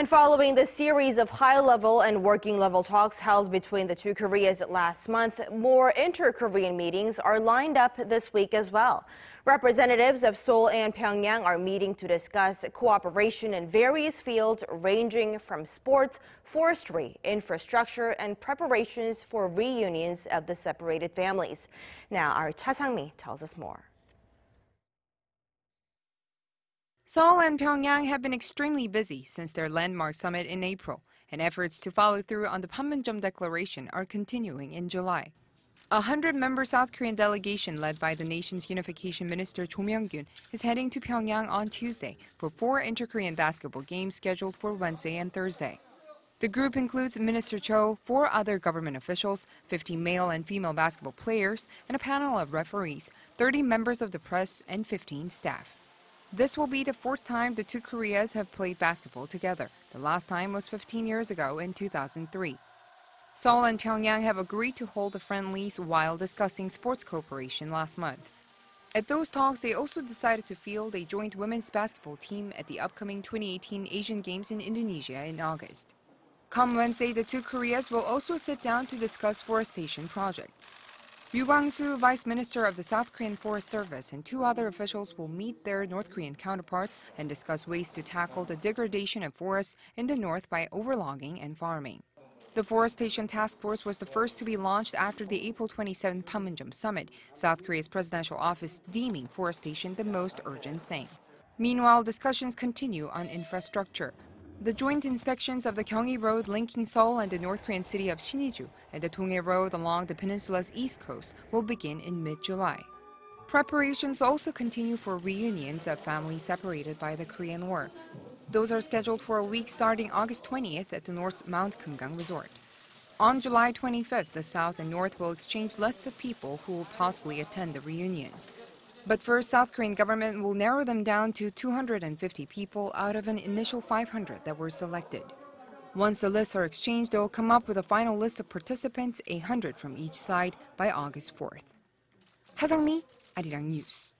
And following the series of high-level and working-level talks held between the two Koreas last month, more inter-Korean meetings are lined up this week as well. Representatives of Seoul and Pyongyang are meeting to discuss cooperation in various fields ranging from sports, forestry, infrastructure, and preparations for reunions of the separated families. Now, our Cha Sang-mi tells us more. Seoul and Pyongyang have been extremely busy since their landmark summit in April, and efforts to follow through on the Panmunjom Declaration are continuing in July. A 100-member South Korean delegation led by the nation's unification minister Cho Myoung-gyon is heading to Pyongyang on Tuesday for four inter-Korean basketball games scheduled for Wednesday and Thursday. The group includes Minister Cho, four other government officials, 50 male and female basketball players, and a panel of referees, 30 members of the press, and 15 staff. This will be the fourth time the two Koreas have played basketball together. The last time was 15 years ago in 2003. Seoul and Pyongyang have agreed to hold the friendlies while discussing sports cooperation last month. At those talks, they also decided to field a joint women's basketball team at the upcoming 2018 Asian Games in Indonesia in August. Come Wednesday, the two Koreas will also sit down to discuss forestation projects. Yu Kwang-soo, Vice Minister of the South Korean Forest Service, and two other officials will meet their North Korean counterparts and discuss ways to tackle the degradation of forests in the north by overlogging and farming. The Forestation Task Force was the first to be launched after the April 27 Panmunjom summit, South Korea's presidential office deeming forestation the most urgent thing. Meanwhile, discussions continue on infrastructure. The joint inspections of the Gyeongui Road linking Seoul and the North Korean city of Sinuiju and the Donghae Road along the peninsula's east coast will begin in mid-July. Preparations also continue for reunions of families separated by the Korean War. Those are scheduled for a week starting August 20th at the North's Mount Kumgang Resort. On July 25th, the South and North will exchange lists of people who will possibly attend the reunions. But first, South Korean government will narrow them down to 250 people out of an initial 500 that were selected. Once the lists are exchanged, they will come up with a final list of participants, 800 from each side, by August 4th. 차상미, 아리랑 뉴스.